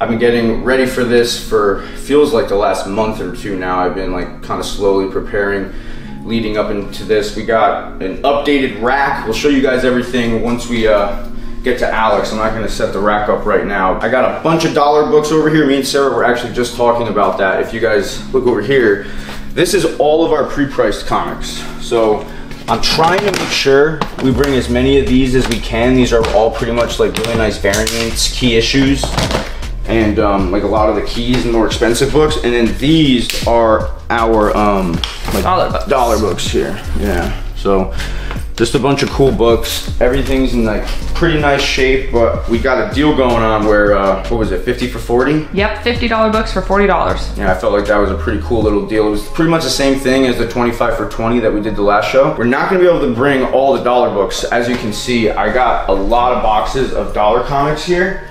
I've been getting ready for this for feels like the last month or two now. I've been like kind of slowly preparing leading up into this. We got an updated rack. We'll show you guys everything once we uh, get to Alex. I'm not gonna set the rack up right now. I got a bunch of dollar books over here. Me and Sarah were actually just talking about that. If you guys look over here, this is all of our pre-priced comics. So I'm trying to make sure we bring as many of these as we can. These are all pretty much like really nice variants, key issues and um, like a lot of the keys and more expensive books. And then these are our um, like Dollar books. dollar books here. Yeah. So just a bunch of cool books. Everything's in like pretty nice shape, but we got a deal going on where uh, what was it, 50 for 40? Yep, $50 books for $40. Yeah, I felt like that was a pretty cool little deal. It was pretty much the same thing as the 25 for 20 that we did the last show. We're not gonna be able to bring all the dollar books. As you can see, I got a lot of boxes of dollar comics here.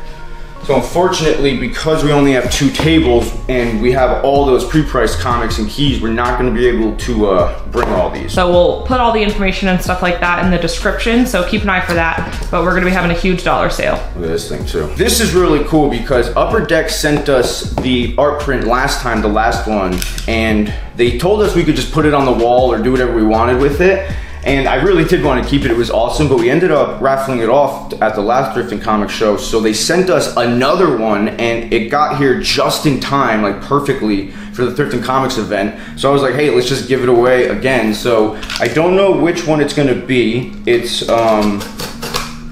So unfortunately, because we only have two tables and we have all those pre-priced comics and keys, we're not gonna be able to uh, bring all these. So we'll put all the information and stuff like that in the description, so keep an eye for that. But we're gonna be having a huge dollar sale. Look at this thing too. This is really cool because Upper Deck sent us the art print last time, the last one, and they told us we could just put it on the wall or do whatever we wanted with it. And I really did want to keep it, it was awesome, but we ended up raffling it off at the last Thrift and Comic Show. So they sent us another one and it got here just in time, like perfectly for the Thrift and Comics event. So I was like, hey, let's just give it away again. So I don't know which one it's gonna be. It's, um,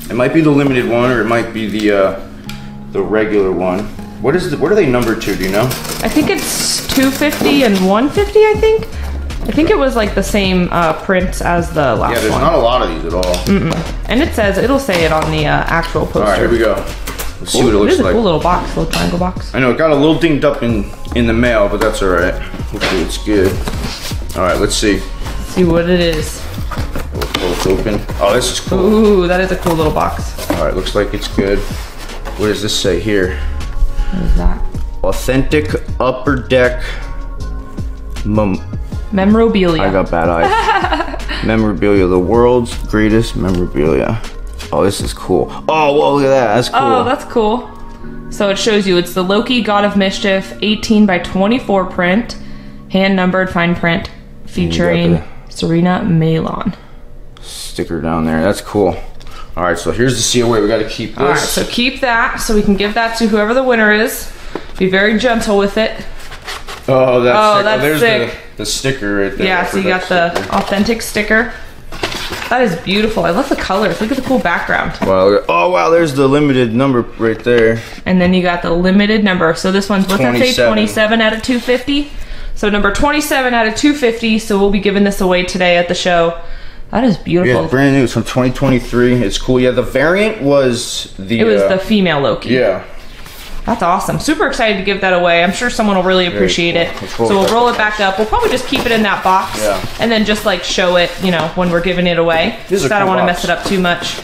it might be the limited one or it might be the, uh, the regular one. What is the, what are they numbered to, do you know? I think it's 250 and 150, I think. I think it was like the same uh, print as the last one. Yeah, there's one. not a lot of these at all. and it says, it'll say it on the uh, actual poster. All right, here we go. Let's see what it looks is a cool little box, little triangle box. I know it got a little dinged up in in the mail, but that's all right. Hopefully it's good. All right, let's see. Let's See what it is. Pull it open. Oh, this is cool. Ooh, that is a cool little box. All right, looks like it's good. What does this say here? What is that? Authentic upper deck. Mem- Memorabilia. I got bad eyes. memorabilia, the world's greatest memorabilia. Oh, this is cool. Oh, whoa, look at that. That's cool. Oh, that's cool. So it shows you it's the Loki God of Mischief 18 by 24 print, hand numbered fine print, featuring Serena Malon. Sticker down there. That's cool. All right, so here's the seal COA. We got to keep this. All right, so keep that so we can give that to whoever the winner is. Be very gentle with it. Oh, that's Oh, sick. that's there's sick. The, the sticker right there. Yeah, so you got the authentic sticker. That is beautiful. I love the colors. Look at the cool background. Wow, oh wow, there's the limited number right there. And then you got the limited number. So this one's what's that say? 27. 27 out of 250. So number 27 out of 250. So we'll be giving this away today at the show. That is Yeah, beautiful. it's brand new. It's from 2023. It's cool. Yeah, the variant was the. it was uh, the female Loki. Yeah. That's awesome. Super excited to give that away. I'm sure someone will really appreciate cool. it. Let's So we'll roll it back up. We'll probably just keep it in that box Yeah. and then just like show it, you know, when we're giving it away. This is a I don't want to mess it up too much.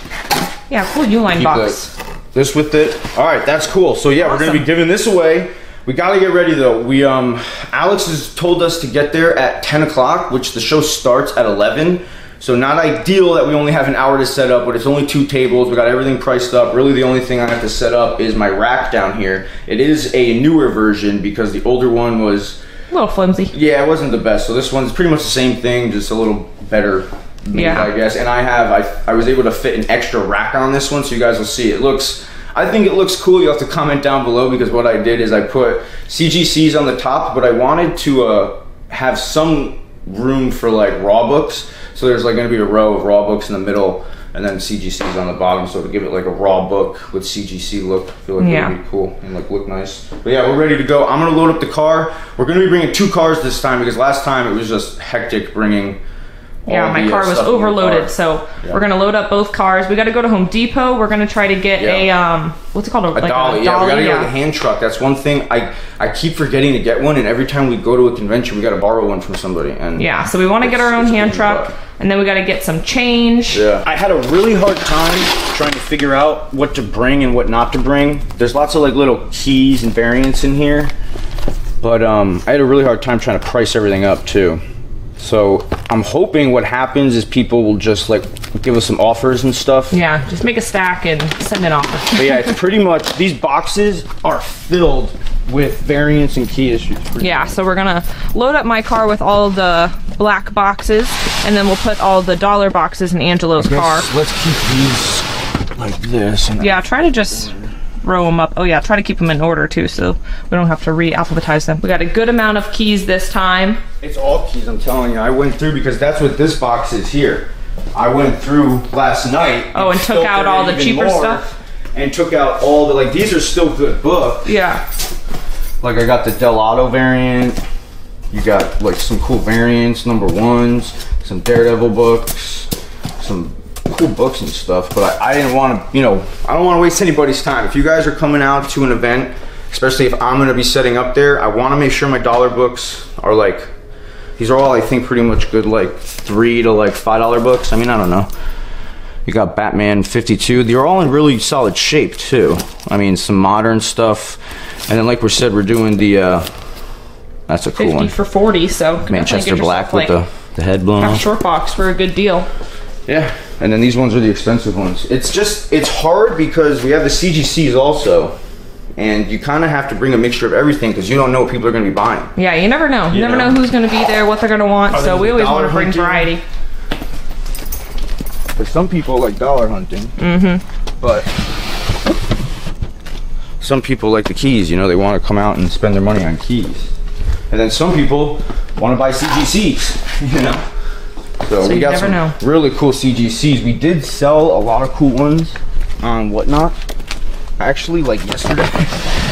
Yeah, cool Uline Keep box. the- this with it. All right, that's cool. So yeah, we're gonna be giving this away. We gotta get ready though. We um, Alex has told us to get there at 10 o'clock, which the show starts at 11. So not ideal that we only have an hour to set up, but it's only two tables. We got everything priced up. Really, the only thing I have to set up is my rack down here. It is a newer version because the older one was A little flimsy. Yeah, it wasn't the best. So this one's pretty much the same thing, just a little better made, Yeah. I guess. And I have, I, I was able to fit an extra rack on this one, so you guys will see. It looks, I think it looks cool. You have to comment down below because what I did is I put CGCs on the top, but I wanted to uh, have some room for like raw books. So there's like going to be a row of raw books in the middle. And then CGCs on the bottom, so to give it like a raw book with CGC look, I feel like Yeah. would be cool and like look nice. But yeah, we're ready to go. I'm gonna load up the car. We're gonna be bringing two cars this time because last time it was just hectic bringing. Yeah, my car was stuff in the overloaded, car. so Yeah. we're gonna load up both cars. We got to go to Home Depot. We're gonna try to get a um, what's it called? A like dolly, yeah, we gotta get like a hand truck. That's one thing I I keep forgetting to get one, and every time we go to a convention, we gotta borrow one from somebody. And Yeah, so we want to get our own hand truck, but- and then we got to get some change. Yeah. I had a really hard time trying to figure out what to bring and what not to bring. There's lots of like little keys and variants in here. But um I had a really hard time trying to price everything up too. So I'm hoping what happens is people will just like give us some offers and stuff. Yeah, just make a stack and send it off. But yeah, it's pretty much these boxes are filled with variants and key issues. Yeah, so we're gonna load up my car with all the black boxes, and then we'll put all the dollar boxes in Angelo's car. Let's keep these like this. And Yeah, try to just row them up. Oh yeah, try to keep them in order too, so we don't have to re-alphabetize them. We got a good amount of keys this time. It's all keys, I'm telling you. I went through because that's what this box is here. I went through last night. Oh, and took out all the cheaper stuff? And took out all the, like, these are still good books. Yeah. Like, I got the Dell'Otto variant. You got, like, some cool variants, number ones, some Daredevil books, some cool books and stuff. But I, I didn't want to, you know, I don't want to waste anybody's time. If you guys are coming out to an event, especially if I'm going to be setting up there, I want to make sure my dollar books are, like, these are all, I think, pretty much good, like, three to, like, five dollar books. I mean, I don't know. You got Batman 52. They're all in really solid shape too. I mean, some modern stuff, and then like we said, we're doing the. uh That's a cool 50 one. for 40, so Manchester Black with like, the the head blown off. short box for a good deal. Yeah, and then these ones are the expensive ones. It's just it's hard because we have the CGCs also, and you kind of have to bring a mixture of everything because you don't know what people are going to be buying. Yeah, you never know. You, You never know. know who's going to be there, what they're going to want. Are So we always want to bring variety. For some people, like dollar hunting. Mm-hmm. But some people like the keys. You know, they want to come out and spend their money on keys. And then some people want to buy CGCs. You know. So, So we got some know. really cool CGCs. We did sell a lot of cool ones on whatnot. Actually, like yesterday.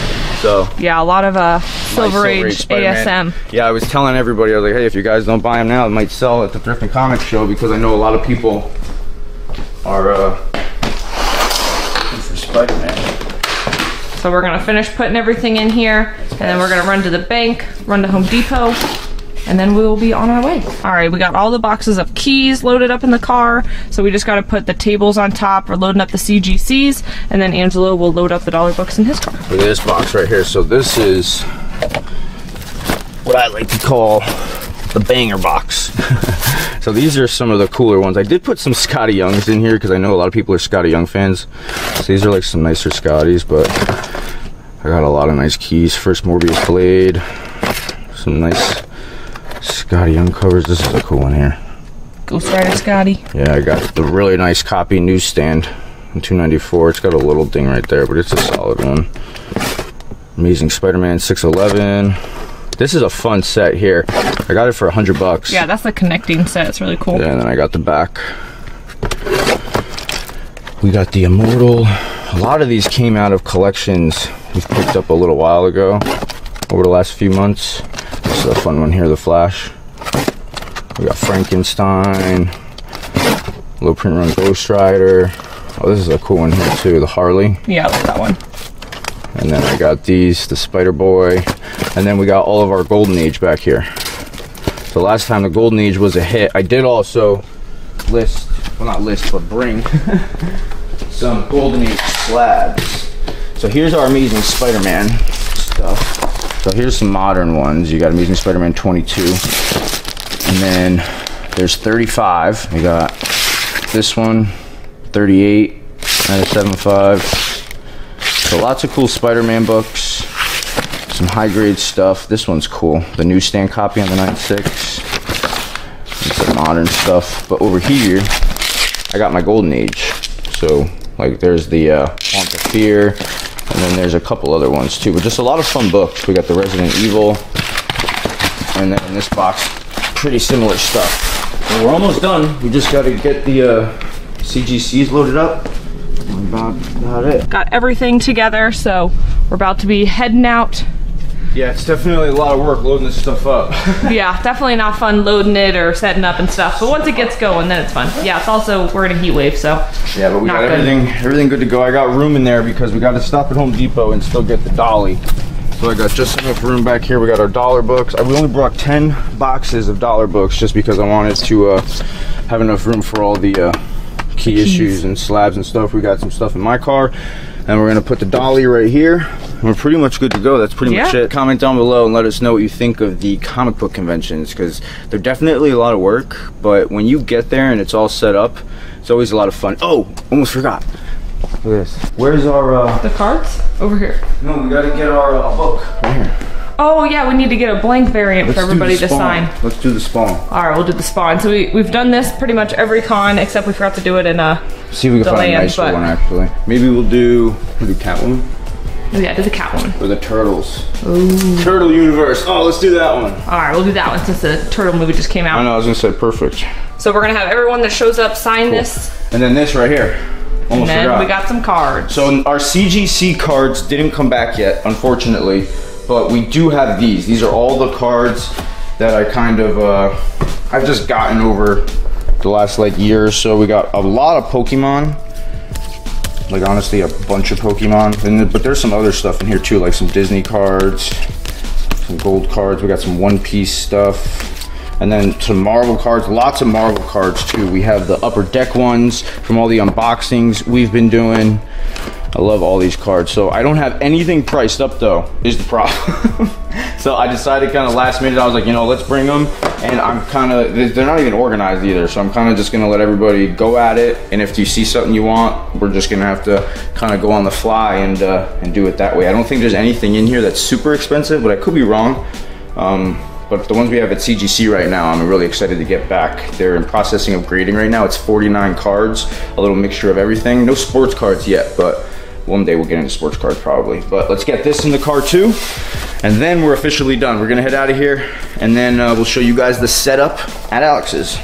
So Yeah, a lot of uh, my Silver Age Spider-Man. ASM. Yeah, I was telling everybody, I was like, hey, if you guys don't buy them now, it might sell at the Thrift and Comics show because I know a lot of people are uh, for Spider-Man. So we're gonna finish putting everything in here, and then we're gonna run to the bank, run to Home Depot, and then we will be on our way. All right, we got all the boxes of keys loaded up in the car, so we just gotta put the tables on top. We're loading up the CGCs, and then Angelo will load up the dollar books in his car. Look at this box right here. So this is what I like to call the banger box. so these are some of the cooler ones. I did put some Skottie Youngs in here because I know a lot of people are Skottie Young fans. So these are like some nicer Skotties, but I got a lot of nice keys. First Morbius Blade, some nice Skottie Uncovers. This is a cool one here. Ghost Rider Skottie. Yeah, I got the really nice copy newsstand in 294. It's got a little ding right there, but it's a solid one. Amazing Spider-Man 611. This is a fun set here. I got it for 100 bucks. Yeah, that's the connecting set. It's really cool. Yeah, and then I got the back. We got the Immortal. A lot of these came out of collections we've picked up a little while ago, over the last few months. Is a fun one here, the Flash. We got Frankenstein, low print run Ghost Rider. Oh, this is a cool one here too, the Harley. Yeah, I like that one. And then I got these, the Spider Boy. And then we got all of our Golden Age back here. So last time the Golden Age was a hit, I did also list, well not list, but bring some Golden Age slabs. So here's our Amazing Spider-Man stuff. So here's some modern ones. You got Amazing Spider-Man 22. And then there's 35. We got this one, 38, 975. So lots of cool Spider-Man books. Some high-grade stuff. This one's cool. The newsstand copy on the 9.6. It's some modern stuff. But over here, I got my Golden Age. So, like, there's the uh, of Fear. And then there's a couple other ones, too. But just a lot of fun books. We got the Resident Evil. And then in this box, pretty similar stuff. We're almost done. We just got to get the uh, CGCs loaded up. About, about it. Got everything together, so we're about to be heading out. Yeah, it's definitely a lot of work loading this stuff up. Yeah, definitely not fun loading it or setting up and stuff. But once it gets going, then it's fun. Yeah, it's also we're in a heat wave, so yeah, but we got good. everything everything good to go. I got room in there because we got to stop at Home Depot and still get the dolly. So I got just enough room back here. We got our dollar books. I we only brought 10 boxes of dollar books just because I wanted to uh, have enough room for all the uh, key keys. issues and slabs and stuff. We got some stuff in my car. And we're gonna put the dolly right here. We're pretty much good to go. That's pretty much it. Comment down below and let us know what you think of the comic book conventions because they're definitely a lot of work. But when you get there and it's all set up, it's always a lot of fun. Oh, almost forgot. Look at this. Where's our? uh The cards over here. No, we gotta get our uh, book right here. Oh yeah, we need to get a blank variant for Let's do everybody to sign. Let's do the spawn. All right, we'll do the spawn. So we we've done this pretty much every con except we forgot to do it in a. See if we can find land, a nicer one actually. Maybe we'll do we'll do Catwoman oh, yeah, do the Catwoman. or the Turtles. Turtle Universe. Oh, let's do that one. All right, we'll do that one since the turtle movie just came out. I know. I was gonna say perfect. So we're gonna have everyone that shows up sign this, And then this right here. and Almost then forgot. we got some cards. So our CGC cards didn't come back yet, unfortunately, but we do have these. These are all the cards that I kind of uh, I've just gotten over the last like year or so. We got a lot of Pokemon. Like honestly, a bunch of Pokemon, and but there's some other stuff in here too, like some Disney cards, some gold cards. We got some One Piece stuff, and then some Marvel cards. Lots of Marvel cards too. We have the Upper Deck ones from all the unboxings we've been doing. I love all these cards. So I don't have anything priced up though, is the problem. so I decided kind of last minute, I was like, you know, let's bring them. And I'm kind of, they're not even organized either. So I'm kind of just gonna let everybody go at it. And if you see something you want, we're just gonna have to kind of go on the fly and, uh, and do it that way. I don't think there's anything in here that's super expensive, but I could be wrong. Um, but the ones we have at CGC right now, I'm really excited to get back. They're in processing of grading right now. It's 49 cards, a little mixture of everything. No sports cards yet, but one day we'll get into sports cards probably. But let's get this in the car too. And then we're officially done. We're gonna head out of here and then uh, we'll show you guys the setup at Alex's.